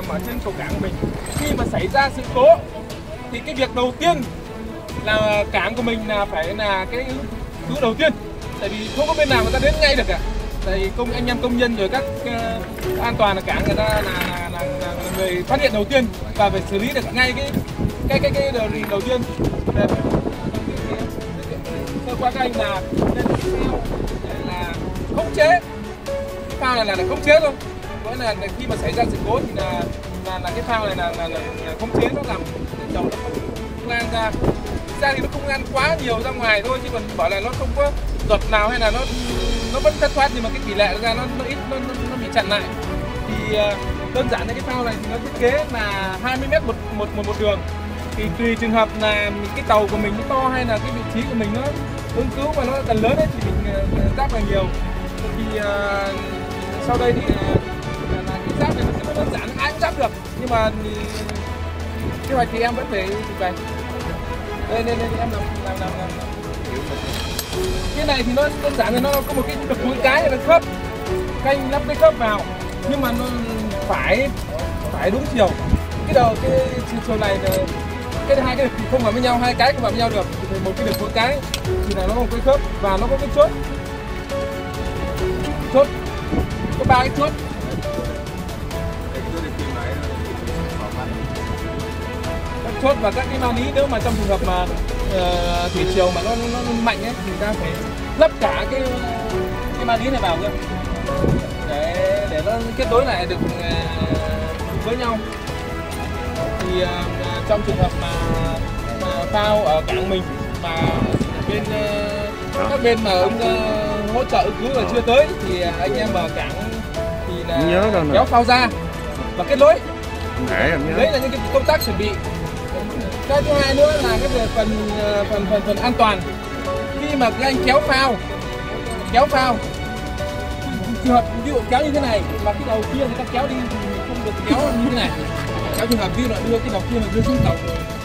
nằm ở trên cầu cảng của mình. Khi mà xảy ra sự cố thì cái việc đầu tiên là cảng của mình là phải là cái thứ đầu tiên. Tại vì không có bên nào người ta đến ngay được cả. Tại vì công anh em công nhân rồi các uh, an toàn là cảng người ta là, là, là, là, người phát hiện đầu tiên và phải xử lý được ngay cái cái cái cái đầu, đầu tiên. Để cơ quan các anh là nên là khống chế. Cái là, là khống chế thôi nói là khi mà xảy ra sự cố thì là là, là cái phao này là, là, là, là không chế nó làm để dầu nó không lan ra. Ra thì nó không lan quá nhiều ra ngoài thôi chứ còn bảo là nó không có giọt nào hay là nó nó vẫn thất thoát nhưng mà cái tỷ lệ ra nó nó ít nó, nó, nó bị chặn lại. Thì ờ, đơn giản là cái phao này thì nó thiết kế là 20 mét một một một một đường. Thì tùy trường hợp là cái tàu của mình nó to hay là cái vị trí của mình nó ứng cứu mà nó cần lớn ấy thì mình uh, giáp càng nhiều. Thì uh, sau đây thì uh, giáp thì nó sẽ đơn giản ai cũng giáp được. Nhưng mà ừ, kế hoạch thì em vẫn phải về đây đây đây em làm làm làm, làm. cái này thì nó đơn giản là nó có một cái đập mũi cái là khớp. Canh lắp cái khớp vào nhưng mà nó phải phải đúng chiều. Cái đầu cái chiều này là cái hai cái đực không vào với nhau hai cái không vào với nhau được. Thì một cái đực mỗi cái thì là nó có một cái khớp và nó có cái chốt. Chốt. Có ba cái chốt. Chốt và các cái ma lý nếu mà trong trường hợp mà uh, thủy chiều mà nó, nó, nó mạnh ấy thì ta phải lắp cả cái cái ma lý này vào cơ để để nó kết nối lại được uh, với nhau. Thì uh, trong trường hợp mà, mà phao ở cảng mình mà bên uh, các bên mà ông uh, hỗ trợ ứng cứu là chưa tới thì anh em ở cảng thì là nhớ kéo phao ra và kết nối. Đấy là những cái công tác chuẩn bị cái thứ hai nữa là cái về phần phần phần phần an toàn. Khi mà các anh kéo phao kéo phao trường hợp ví dụ kéo như thế này mà cái đầu kia người ta kéo đi thì không được kéo như thế này. Kéo trường hợp ví dụ là đưa cái đầu kia mà đưa xuống tàu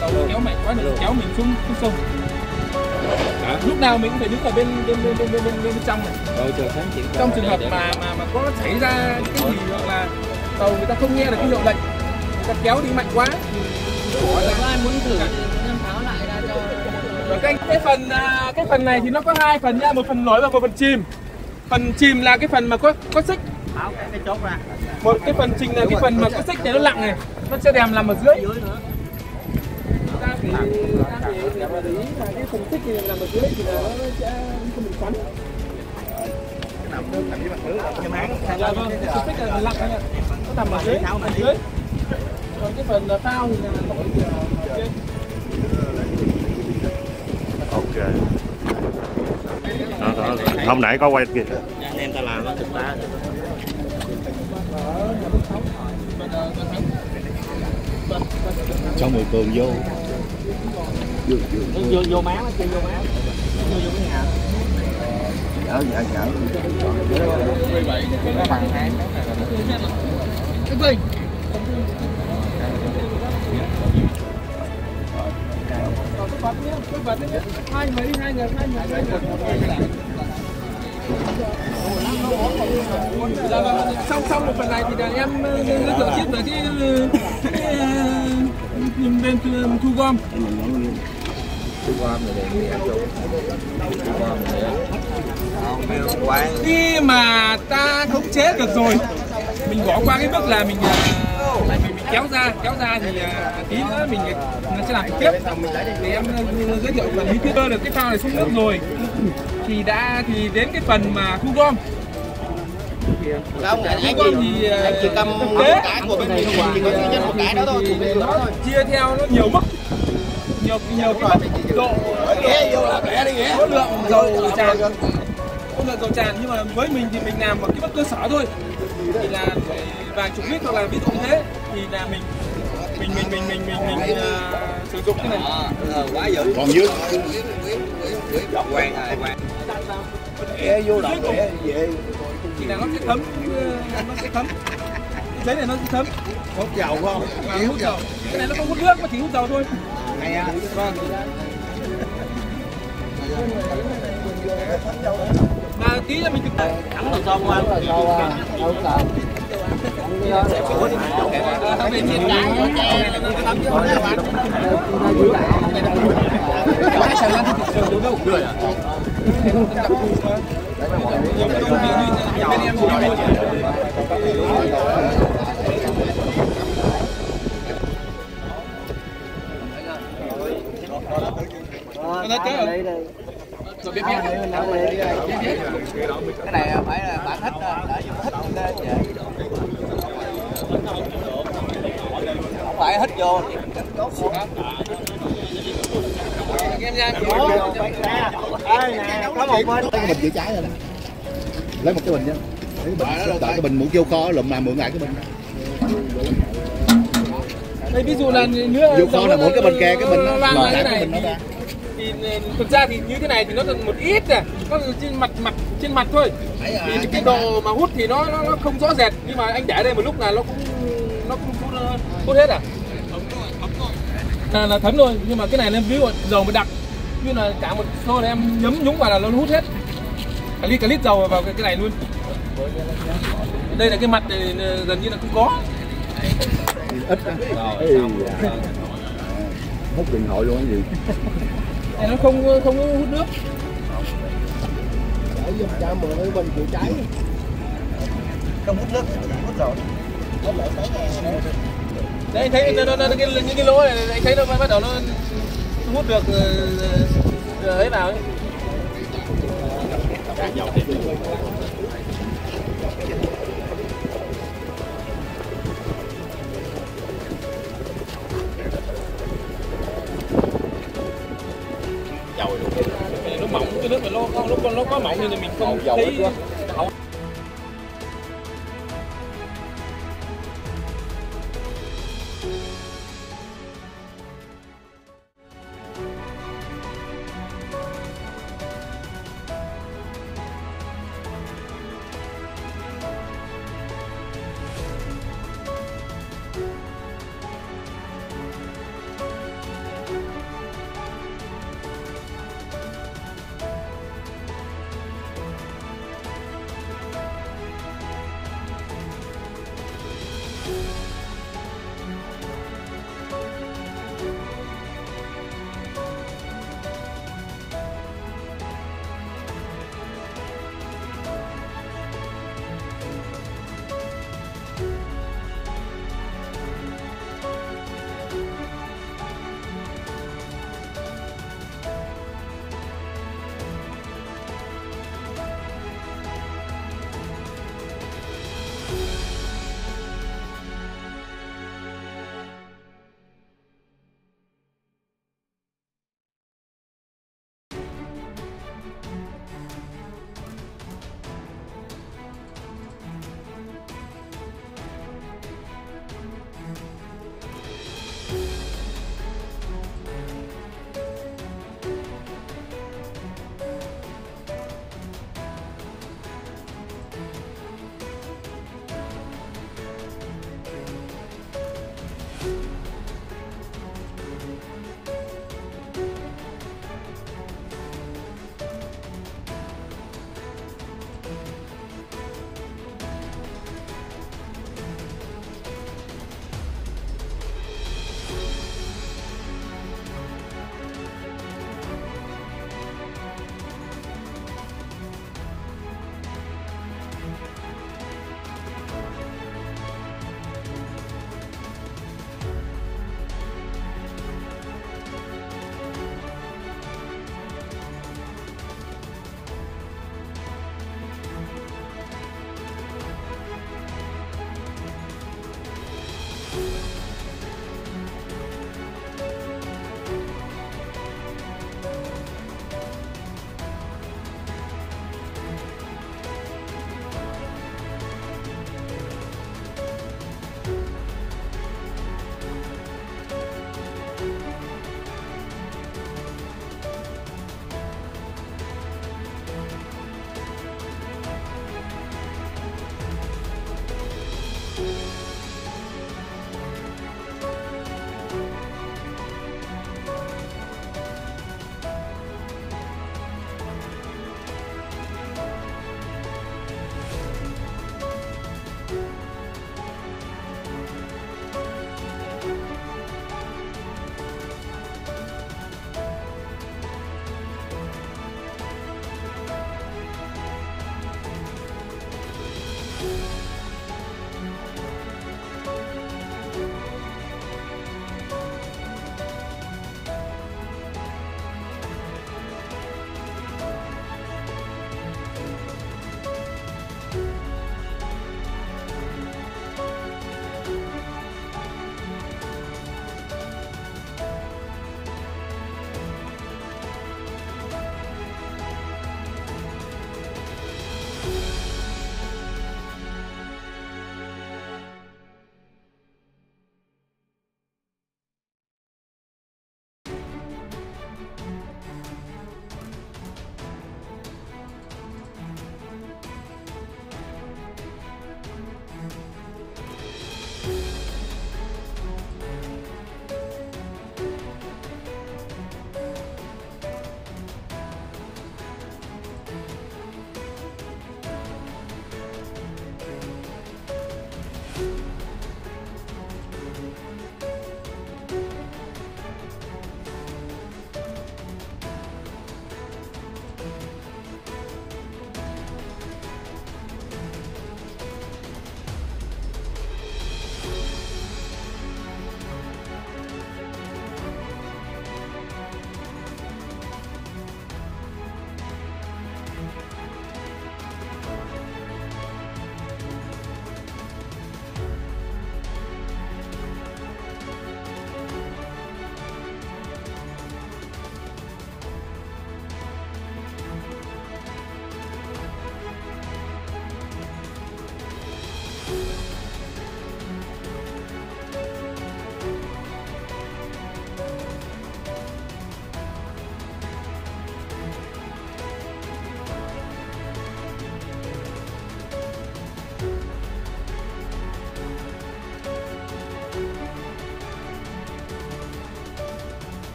tàu kéo mạnh quá thì kéo mình xuống xuống sông. À, lúc nào mình cũng phải đứng ở bên bên bên bên bên, bên, bên trong này. Trong trường hợp mà mà mà có xảy ra cái gì hoặc là tàu người ta không nghe được cái hiệu lệnh người ta kéo đi mạnh quá ai muốn thử em tháo lại ra cho cái, cái phần à, cái phần này thì nó có hai phần nha, một phần nổi và một phần chìm. Phần chìm là cái phần mà có có xích. tháo cái, cái chốt ra Một cái phần chìm là cái phần mà có xích này nó lặng này, nó sẽ đèm làm ở dưới. dưới nữa Ta phải ta phải để mà để ý là cái phần xích này làm ở dưới thì nó sẽ không bị xoắn. Dạ vâng, cái phần xích là lặng này, nó nằm ở dưới. Còn cái phần à, phao thì là nổi là trên. ok. Đó, hôm nãy có quay kìa. Anh em ta làm nó thực ta xong rồi cường vô. Vô vô, vô. Má nó chơi vô má. Vô vô cái nhà. Ở dạ dạ. Nó bằng hai Cái gì? Còn cái. Hai người, hai người, hai người. Xong xong một phần này thì là em giới thiệu tiếp về cái, ờ, cái ờ, ờ bên thu- thu gom. Khi mà ta khống chế được rồi, mình bỏ qua cái bước là mình mình kéo ra, kéo ra thì ờ, tí nữa mình nó sẽ làm trực tiếp. Thì em ờ, giới thiệu phần lý thuyết được cái phao này xuống nước rồi. Thì đã thì đến cái phần mà thu gom. Không anh gom thì ờ, anh chỉ cầm một cái của bên mình chỉ có duy nhất một cái đó thôi thì nó chia theo nó nhiều mức nhiều nhiều cái độ ghé vô làm lẹ đi ghé lượng dầu tràn. Số lượng dầu tràn nhưng mà với mình thì mình làm ở cái mức cơ sở thôi thì là vài chục lít hoặc là ví dụ như thế thì là mình mình mình mình mình mình, mình ờ, sử dụng cái này. Quá dữ. Còn dưới. Quen rồi quen. Ghé vô đầu ghé về thì là nó sẽ thấm ờ, nó sẽ thấm. Cái này nó sẽ thấm. Hút dầu không? Và hút dầu. cái này nó không hút nước nó chỉ hút dầu thôi. Hay à vâng. Mà tí là mình thực thắng rồi xong qua đâu à đâu cần Bên trên cái có che là nó cắm chứ không phải bán. Cái sàn lan thì rồi. Rồi biết biết. Cái này phải là bán thích đó, để thích lên vậy. Không phải hít vô một bình chữa cháy rồi đó lấy một cái bình nha lấy cái bình, cái bình mượn kêu kho lụm mà mượn lại cái bình Đây ví dụ là nữa Vô kho là mỗi cái bên kia, cái bình nó lại cái bình nó ra. Thì thực ra thì như thế này thì nó còn một ít à nó trên mặt mặt trên mặt thôi. Thì cái độ mà. hút thì nó nó, nó không rõ rệt nhưng mà anh để đây một lúc là nó cũng nó cũng hút, hút hết à. Là, là thấm rồi nhưng mà cái này là ví dụ dầu mà đặc như là cả một xô này em nhấm nhúng vào là nó hút hết. Cả lít cả lít dầu vào cái, cái này luôn. Đây là cái mặt này gần như là không có. Ít hút điện thoại luôn cái gì này nó không không có hút nước. Để giúp cha mượn cái bình chữa cháy. Không hút nước hút rồi. Đấy. Anh thấy nó, nó, nó, cái, những cái lỗ này anh thấy nó bắt đầu nó hút được ờ, ờ, ấy vào ấy. dồi nó mỏng cái nước mà nó nó nó có mỏng nhưng mà mình không thấy